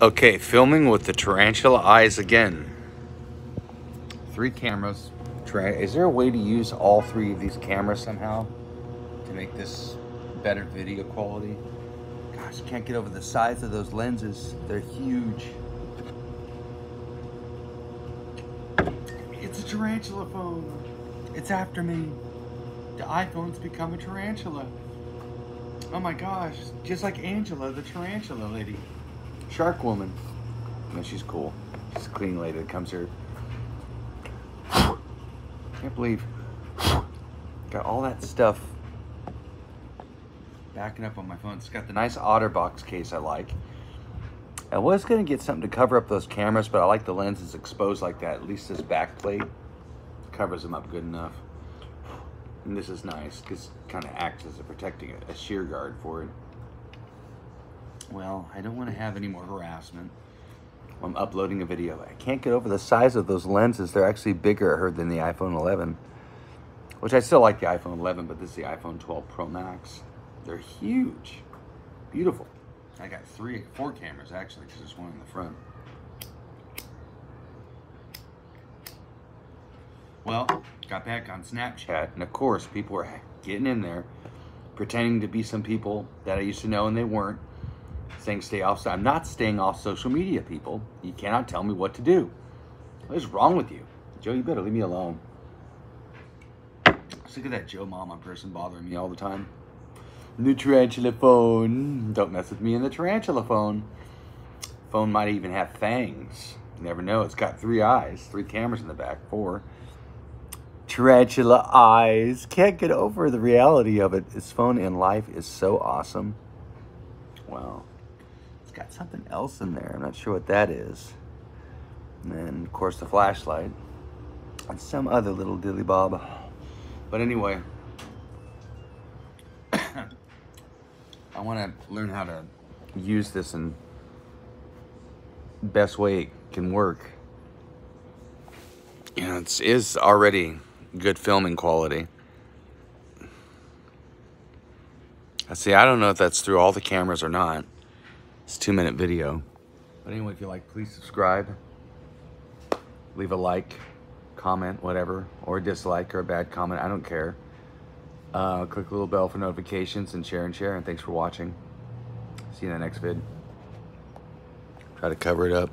Okay, filming with the tarantula eyes again. Three cameras. Is there a way to use all three of these cameras somehow to make this better video quality? Gosh, can't get over the size of those lenses. They're huge. It's a tarantula phone. It's after me. The iPhone's become a tarantula. Oh my gosh, just like Angela, the tarantula lady. Shark woman. No, she's cool. She's a clean lady that comes here. Can't believe got all that stuff backing up on my phone. It's got the nice OtterBox case I like. I was gonna get something to cover up those cameras, but I like the lens lenses exposed like that. At least this back plate covers them up good enough. And this is nice because kind of acts as a protecting a sheer guard for it. Well, I don't want to have any more harassment. I'm uploading a video. I can't get over the size of those lenses. They're actually bigger, I heard, than the iPhone 11. Which I still like the iPhone 11, but this is the iPhone 12 Pro Max. They're huge. Beautiful. I got three, four cameras actually, because there's one in the front. Well, got back on Snapchat, and of course, people were getting in there, pretending to be some people that I used to know and they weren't, saying stay off. I'm not staying off social media, people. You cannot tell me what to do. What is wrong with you? Joe, you better leave me alone. Look at that Joe Mama person bothering me all the time. The tarantula phone. Don't mess with me in the tarantula phone. Phone might even have fangs. You never know. It's got three eyes, three cameras in the back, four. Tarantula eyes. Can't get over the reality of it. This phone in life is so awesome. Wow. Got something else in there. I'm not sure what that is. And then, of course, the flashlight. And some other little dilly bob. But anyway, I want to learn how to use this in best way it can work. You know, it is already good filming quality. I see, I don't know if that's through all the cameras or not. It's two minute video. But anyway, if you like, please subscribe. Leave a like comment, whatever, or a dislike or a bad comment. I don't care. Uh, click the little bell for notifications and share and share. And thanks for watching. See you in the next vid. Try to cover it up.